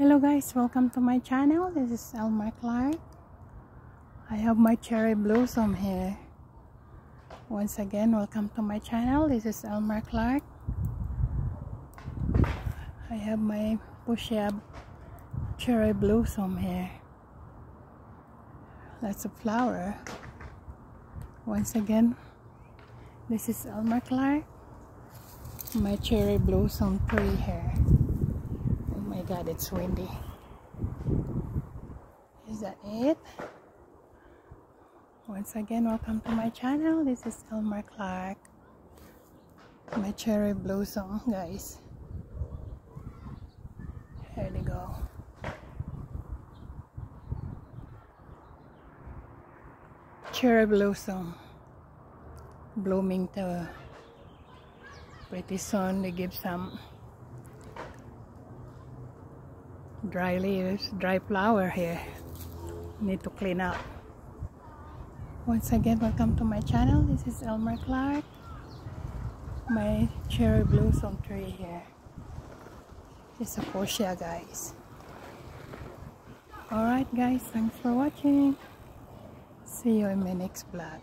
hello guys. Welcome to my channel. This is Elmar Clark. I have my cherry blossom here. Once again welcome to my channel. This is Elmar Clark. I have my pushab cherry blossom here. Lots of flower. Once again this is Elmar Clark. My cherry blossom tree here my god it's windy is that it? Once again welcome to my channel. This is Elmar Clark my cherry blossom guys. Here they go. Cherry blossom blooming to pretty soon. They give some dry leaves, dry flower here. Need to clean up. Once again, welcome to my channel. This is Elmar Clark. My cherry blossom tree here. It's a fuchsia, guys. Alright guys, thanks for watching. See you in my next vlog.